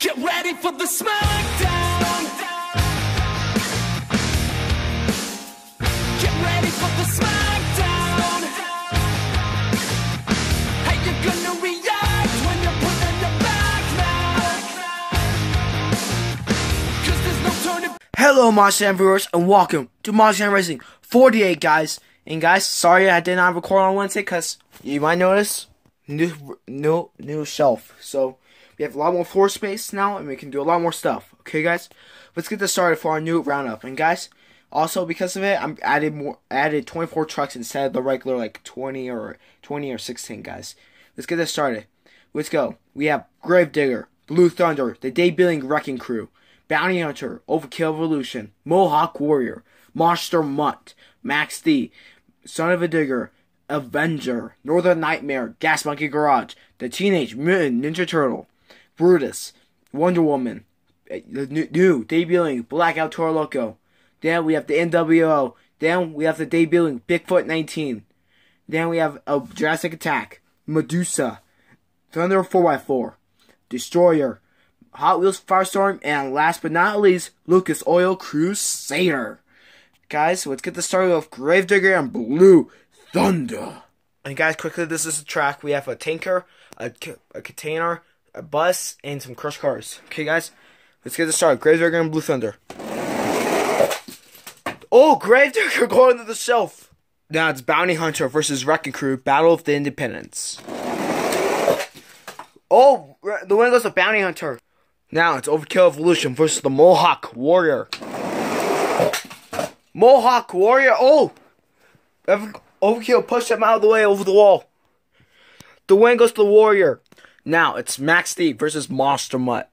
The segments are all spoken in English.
Get ready for the smackdown. Get ready for the smackdown. How you gonna react when you're put on your back now? Cause there's no turning Hello, Monster viewers, and welcome to Monster Racing 48, guys. And guys, sorry I did not record on Wednesday, cause you might notice new, new, new shelf. So we have a lot more floor space now, and we can do a lot more stuff. Okay, guys, let's get this started for our new roundup. And guys, also because of it, I'm added more, added 24 trucks instead of the regular like 20 or 20 or 16, guys. Let's get this started. Let's go. We have Gravedigger, Blue Thunder, the debuting Wrecking Crew, Bounty Hunter, Overkill Evolution, Mohawk Warrior, Monster Mutt, Max D, Son of a Digger, Avenger, Northern Nightmare, Gas Monkey Garage, the Teenage Mutant Ninja Turtle, Brutus, Wonder Woman, eh, the new, new debuting Blackout Toro Loco. Then we have the NWO. Then we have the debuting Bigfoot 19. Then we have a Jurassic Attack, Medusa, Thunder 4x4, Destroyer, Hot Wheels Firestorm, and last but not least, Lucas Oil Crusader. Guys, let's get this started with Gravedigger and Blue Thunder. And guys, quickly, this is the track. We have a tanker, a, a container, a bus, and some crushed cars. Okay, guys, let's get this started. Gravedigger and Blue Thunder. Oh, Gravedigger going to the shelf. Now it's Bounty Hunter versus Wrecking Crew, Battle of the Independence. Oh, the winner goes to Bounty Hunter. Now it's Overkill Evolution versus the Mohawk Warrior. Mohawk Warrior. Oh, Overkill pushed him out of the way over the wall. The win goes to the Warrior. Now it's Max D versus Monster Mutt.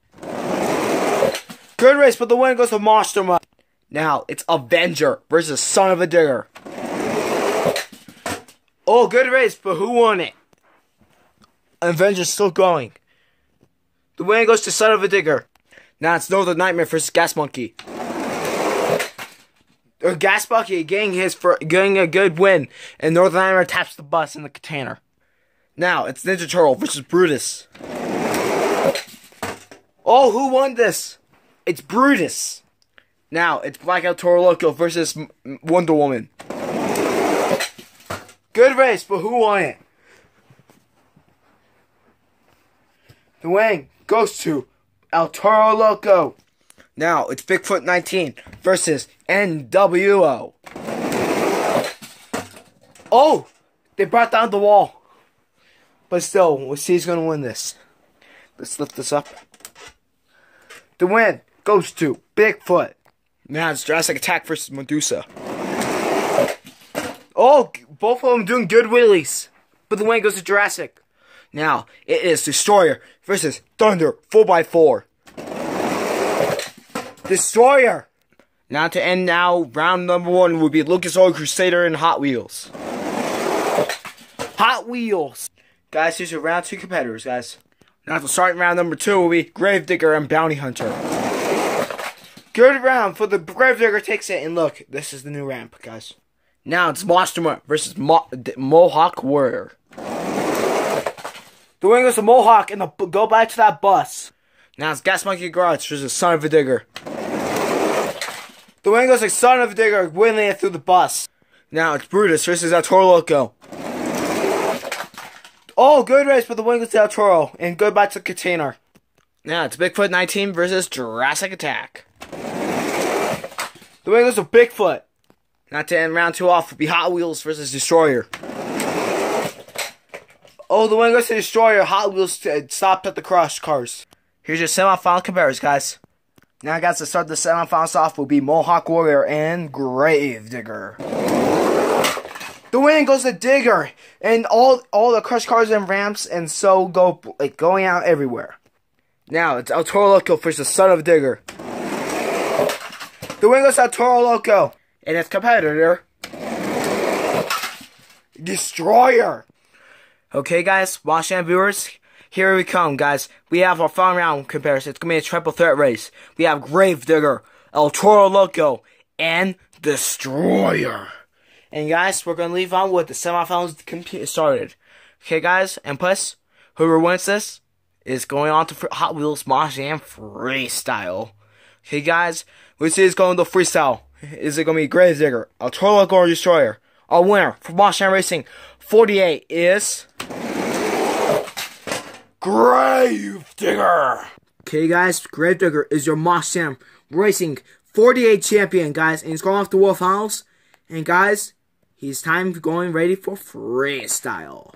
Good race, but the win goes to Monster Mutt. Now it's Avenger versus Son of a Digger. Oh, good race, but who won it? Avenger's still going. The win goes to Son of a Digger. Now it's Northern Nightmare versus Gas Monkey. Gas Monkey getting his for getting a good win, and Northern Nightmare taps the bus in the container. Now it's Ninja Turtle versus Brutus. Oh, who won this? It's Brutus. Now it's Blackout Toro Loco versus Wonder Woman. Good race, but who won it? The win goes to El Toro Loco. Now it's Bigfoot 19 versus NWO. Oh, they brought down the wall. But still, we'll see who's gonna win this. Let's lift this up. The win goes to Bigfoot. Now it's Jurassic Attack versus Medusa. Oh, both of them doing good wheelies. But the win goes to Jurassic. Now, it is Destroyer versus Thunder 4x4. Destroyer! Now to end now, round number one will be Lucas Oil Crusader and Hot Wheels. Hot Wheels! Guys, these are round two competitors, guys. Now to start round number two will be Gravedigger and Bounty Hunter. Good round for the Gravedigger takes it, and look, this is the new ramp, guys. Now it's Monster versus Mo- Mohawk Warrior. The wing goes to Mohawk and the, go back to that bus. Now it's Gas Monkey Garage versus Son of a Digger. The wing goes to Son of a Digger winning it through the bus. Now it's Brutus versus El Toro Loco. Oh, good race, for the wing goes to El Toro and go back to the container. Now it's Bigfoot 19 versus Jurassic Attack. The wing goes to Bigfoot. Not to end round two off, will be Hot Wheels versus Destroyer. Oh, the win goes to Destroyer. Hot Wheels stopped at the crush cars. Here's your semifinal comparisons, guys. Now, guys, to start the semifinals off will be Mohawk Warrior and Gravedigger. The win goes to Digger, and all all the crush cars and ramps, and so go like going out everywhere. Now it's El Toro Loco versus the Son of Digger. The win goes to El Toro Loco, and its competitor, Destroyer. Okay, guys, Washington viewers, here we come, guys. We have our final round comparison. It's gonna be a triple threat race. We have Gravedigger, El Toro Loco, and Destroyer. And guys, we're gonna leave on with the semifinals started. Okay, guys, and plus, whoever wins this is going on to Hot Wheels Monster Jam Freestyle. Okay, guys, which is going to freestyle? Is it to be Gravedigger, a Total Gore Destroyer? Our winner for Monster Jam Racing 48 is. Gravedigger! Okay, guys, Gravedigger is your Monster Jam Racing 48 champion, guys, and he's going off the Wolf House. And, guys, he's time going ready for freestyle.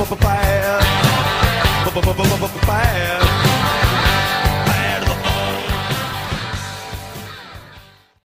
bone, bad bad.